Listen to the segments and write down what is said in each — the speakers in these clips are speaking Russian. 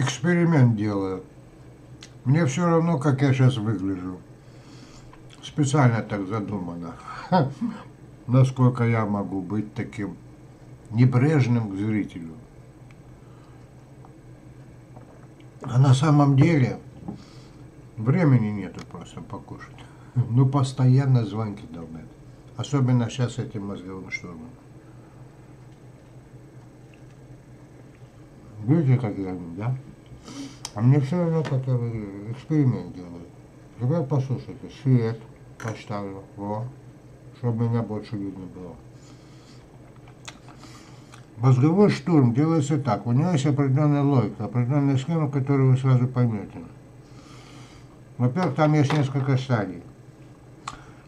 эксперимент делаю. Мне все равно, как я сейчас выгляжу. Специально так задумано. Насколько я могу быть таким небрежным к зрителю. А на самом деле времени нету просто покушать. Ну, постоянно звонки долбят. Особенно сейчас этим мозговым штурмом. Видите, как я, да? А мне все равно, как я. Эксперимент делаю. Теперь послушайте, свет поставлю, во, чтобы меня больше видно было. Мозговой штурм делается так. У него есть определенная логика, определенная схема, которую вы сразу поймете. Во-первых, там есть несколько стадий.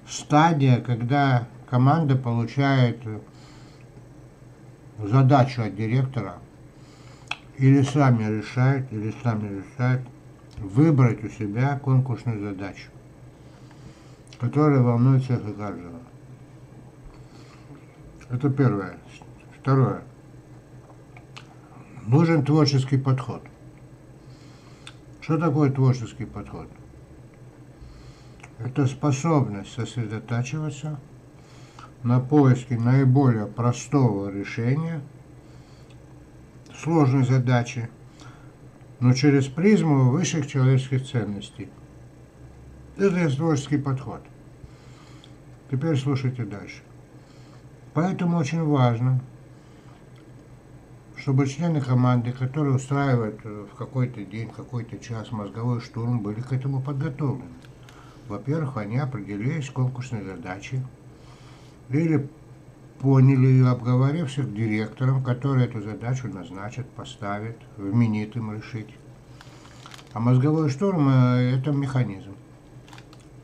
Стадия, когда команда получает задачу от директора, или сами решают, или сами решают выбрать у себя конкурсную задачу, которая волнует всех и каждого. Это первое. Второе. Нужен творческий подход. Что такое творческий подход? Это способность сосредотачиваться на поиске наиболее простого решения сложной задачи, но через призму высших человеческих ценностей. Это творческий подход. Теперь слушайте дальше. Поэтому очень важно – чтобы члены команды, которые устраивают э, в какой-то день, в какой-то час мозговой штурм, были к этому подготовлены. Во-первых, они определились конкурсной задачей или поняли ее, обговорив с директором, который эту задачу назначит, поставит, вменит им решить. А мозговой штурм э, – это механизм,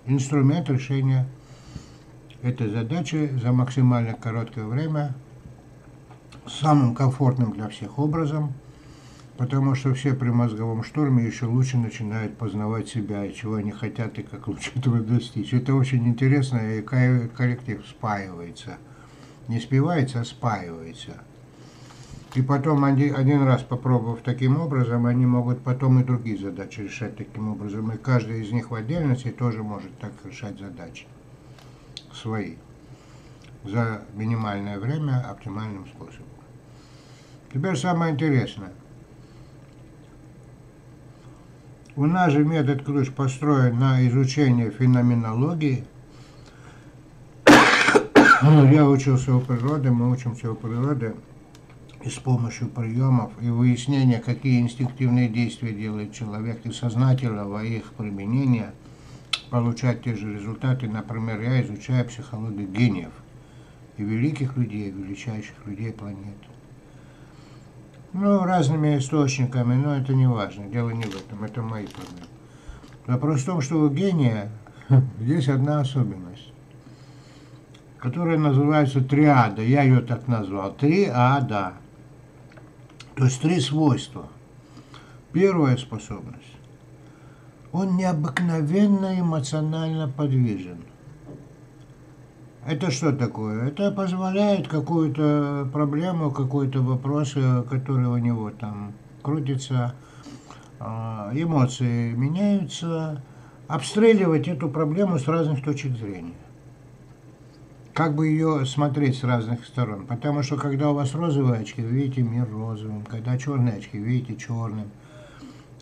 инструмент решения этой задачи за максимально короткое время – самым комфортным для всех образом, потому что все при мозговом штурме еще лучше начинают познавать себя и чего они хотят и как лучше этого достичь. Это очень интересно, и коллектив спаивается. Не спивается, а спаивается. И потом один, раз попробовав таким образом, они могут потом и другие задачи решать таким образом. И каждый из них в отдельности тоже может так решать задачи свои за минимальное время оптимальным способом. Теперь самое интересное. У нас же метод ключ построен на изучении феноменологии. Я учился у природы, мы учимся у природы и с помощью приемов и выяснения, какие инстинктивные действия делает человек, и сознательного их применения получать те же результаты. Например, я изучаю психологию гениев и великих людей, величайших людей планеты. Ну, разными источниками, но это не важно. Дело не в этом, это мои проблемы. Вопрос в том, что у гения есть одна особенность, которая называется триада. Я ее так назвал. Триада. То есть три свойства. Первая способность. Он необыкновенно эмоционально подвижен – это что такое? Это позволяет какую-то проблему, какой-то вопрос, э, который у него там крутится, а, эмоции меняются, обстреливать эту проблему с разных точек зрения. Как бы ее смотреть с разных сторон. Потому что когда у вас розовые очки, вы видите мир розовым, когда черные очки, видите черным.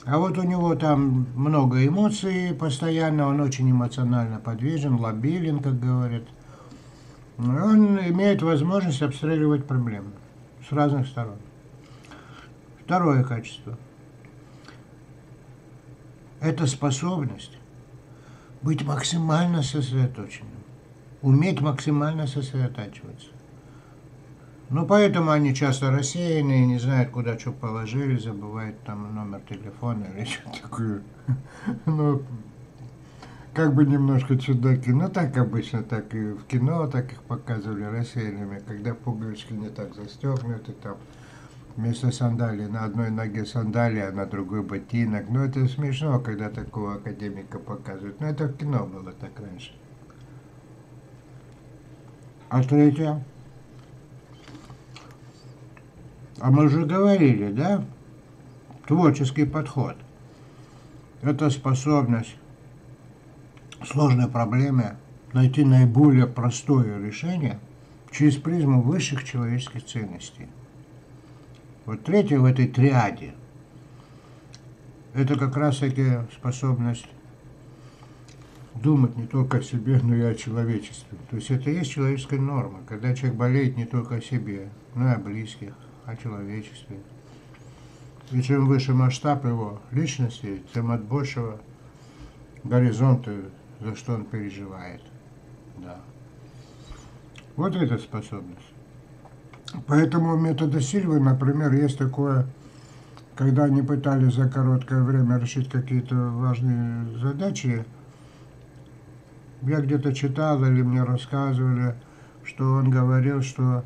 А вот у него там много эмоций постоянно, он очень эмоционально подвижен, лобилен, как говорят он имеет возможность обстреливать проблемы с разных сторон. Второе качество – это способность быть максимально сосредоточенным, уметь максимально сосредотачиваться. Ну, поэтому они часто рассеяны, не знают, куда что положили, забывают там номер телефона или что такое. Ну, как бы немножко чудаки, но так обычно, так и в кино, так их показывали рассеянными, когда пуговички не так застегнуты, там вместо сандалии на одной ноге сандалия, а на другой ботинок. Ну, это смешно, когда такого академика показывают. Но это в кино было так раньше. А третье? А мы уже говорили, да? творческий подход. Это способность сложной проблеме найти наиболее простое решение через призму высших человеческих ценностей. Вот третье в этой триаде – это как раз-таки способность думать не только о себе, но и о человечестве. То есть это и есть человеческая норма, когда человек болеет не только о себе, но и о близких, о человечестве. И чем выше масштаб его личности, тем от большего горизонта, за что он переживает. Да. Вот эта способность. Поэтому у метода Сильвы, например, есть такое, когда они пытались за короткое время решить какие-то важные задачи, я где-то читал или мне рассказывали, что он говорил, что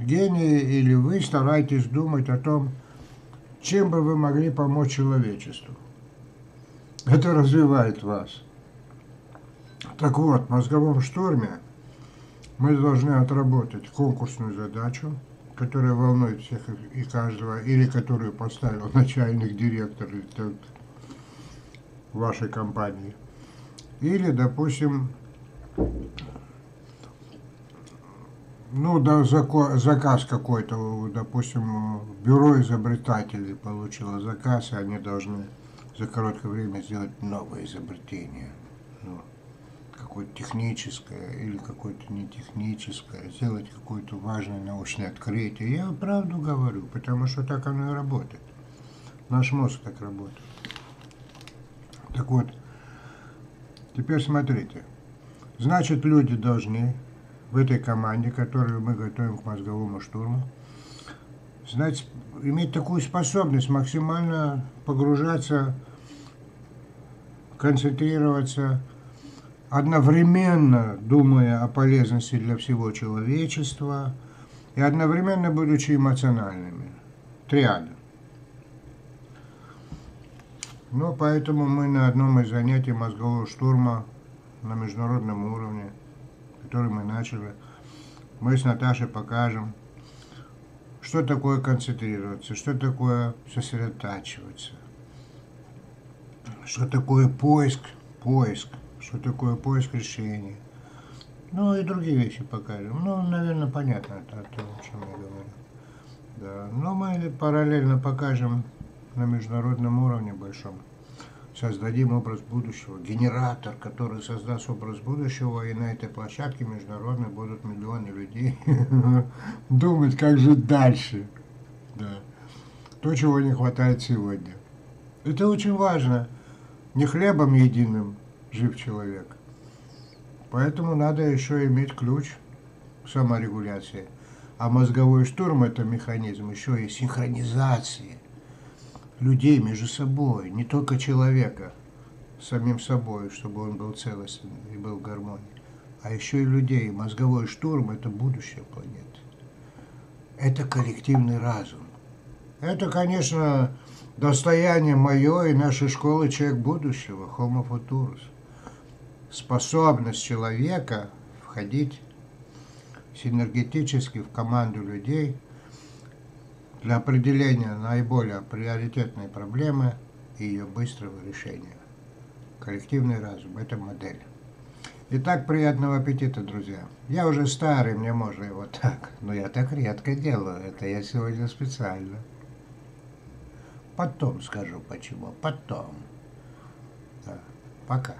гении или вы старайтесь думать о том, чем бы вы могли помочь человечеству. Это развивает вас. Так вот, в мозговом шторме мы должны отработать конкурсную задачу, которая волнует всех и каждого, или которую поставил начальник директор вашей компании. Или, допустим, ну, да, заказ какой-то, допустим, бюро изобретателей получило заказ, и они должны за короткое время сделать новое изобретение. Ну, какое-то техническое или какое-то не техническое, сделать какое-то важное научное открытие. Я правду говорю, потому что так оно и работает. Наш мозг так работает. Так вот, теперь смотрите. Значит, люди должны в этой команде, которую мы готовим к мозговому штурму, знать, иметь такую способность максимально погружаться, концентрироваться, одновременно думая о полезности для всего человечества и одновременно будучи эмоциональными. Триада. Ну, поэтому мы на одном из занятий мозгового штурма на международном уровне – который мы начали, мы с Наташей покажем, что такое концентрироваться, что такое сосредотачиваться, что такое поиск, поиск, что такое поиск решения. Ну и другие вещи покажем. Ну, наверное, понятно это, о том, о чем я говорю. Да. Но мы параллельно покажем на международном уровне большом создадим образ будущего, генератор, который создаст образ будущего, и на этой площадке международной будут миллионы людей думать, как жить дальше. Да. То, чего не хватает сегодня. Это очень важно. Не хлебом единым жив человек. Поэтому надо еще иметь ключ к саморегуляции. А мозговой штурм – это механизм еще и синхронизации людей между собой, не только человека, самим собой, чтобы он был целостен и был в гармонии, а еще и людей. Мозговой штурм – это будущее планеты. Это коллективный разум. Это, конечно, достояние мое и нашей школы «Человек будущего» Homo Futurus. Способность человека входить синергетически в команду людей – для определения наиболее приоритетной проблемы и ее быстрого решения. Коллективный разум – это модель. Итак, приятного аппетита, друзья. Я уже старый, мне можно вот так, но я так редко делаю, это я сегодня специально. Потом скажу почему, потом. Да. Пока.